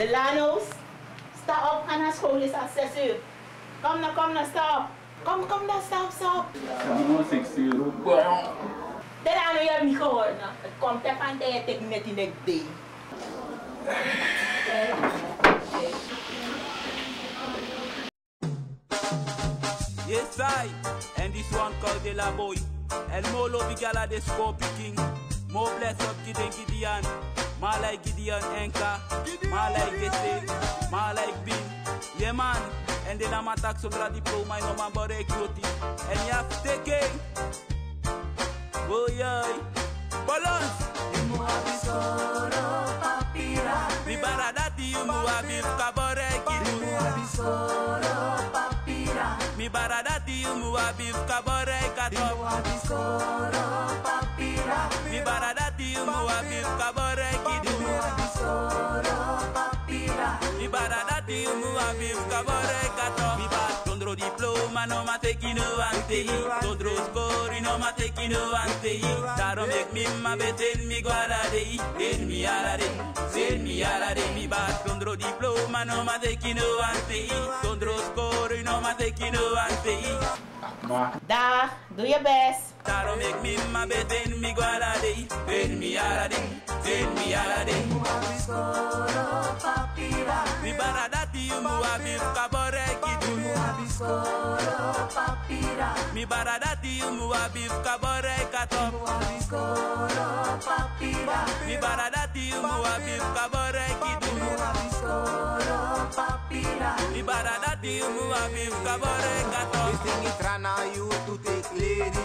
De Lanos, sta op, ga naar school, is al 6 uur. Kom nou, kom nou, sta op. Kom, kom nou, sta op, sta op. Samen 6 euro. De Lano, je hebt niet gehoord, nou. Het komt even aan tijd, ik met die nek deed. Yes, I. And this one called De La Boy. El Molo Bigala de Score Picking. More bless up Gideon Gideon. Like Gideon Enka. Ma like Gese. Ma like Bin. Yeah, man. And then I'm attack Sondra Diploma in Oman Bore Kyoti. And you have to take it. Oh, yeah. Balance. Mi baradati yumu abif kabore kidu. Mi baradati yumu abif kabore katop. Mi baradati yumu abif kabore baradati yumu abif kabore katop. Mi tondro diploma no ma teki no ante. Tondro score no ma teki no ante. Daarom ik mi ma beten mi guarade. En mi alade. Sen mi alade. Mi bad tondro diploma no ma teki no ante. Tondro score no ma teki no ante. Maar Dag, doe je best. Daarom ik mi ma beten mi guarade. En mi alade. Sen mi alade. Mi baradati yumu abif kabore kidu. Mi baradati yumu abif kabore katop. Mi baradati yumu abif kabore kidu. Mi baradati yumu abif kabore katop. This thing is trana you to take lady.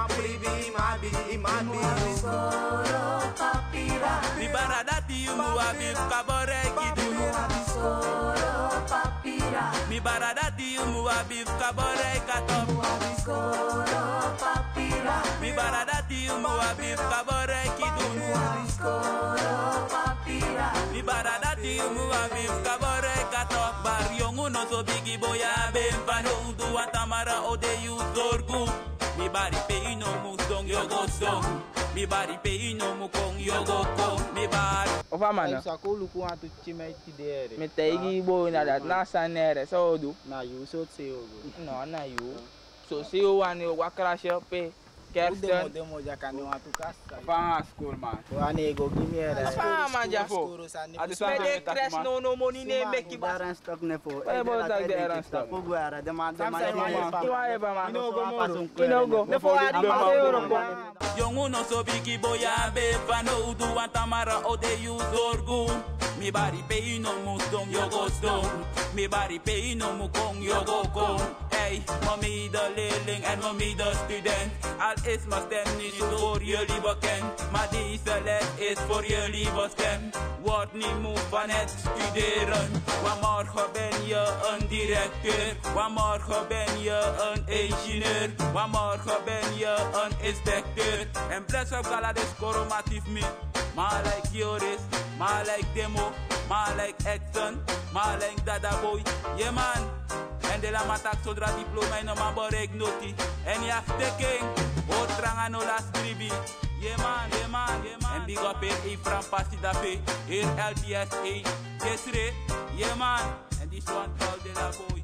Mi baradati yumu abif kabore kidu. Mi baradati yumu abif kabore katop. Mi baradati yumu abif kabore kidu. Mi baradati yumu abif kabore katop. Bar yongu no so bigi boya ben pano du atamara ode yu zorgu. Mi bari pe ino musong yogo song. Mi bari pe ino mukong yogo kong. Mi bari Ova mano. Sa ko luku atu chima iti dere. Me tegi bo na dat na sanere so do. Na you so say ogo. No na you. So si o wani o wakrash pe. Demo Kersten. demo jaka ni atu kasta. van school man. Wani go give me era. Apa man jafo? Skoro sa ni. Adi Me sa de crash no no money ne make you. Daran stock ne fo. Why about that the Daran stock? Pogo ara de man de man. Iwa eba man. Inogo moro. Inogo. Ne fo adi ma se Europe. Yongu no so bigi boya be fano du antamara ode yu zorgu. Mi bari pe ino musdom yogo stong. Mi bari pe ino mukong yogo kong. Hey, mommy de leerling en mommy de student. Al is mijn stem niet voor jullie bekend. Maar deze les is voor jullie bestemd. Word niet moe van het studeren. Want morgen ben je een directeur. Want morgen ben je een ingenieur. Want morgen ben je een inspecteur. En bless up gala de scoromatief me. Maar like Joris, maar like Demo, maar like Edson, maar like Dada Boy. Yeah man. En de la matak zodra diploma in een bereik noti. En je afteking, otranga no la scribi. Yeah man, yeah man, yeah man. En big up in Ifram Pasti Dape, hier LTSA. Yes re, yeah man. En this one called de la boy.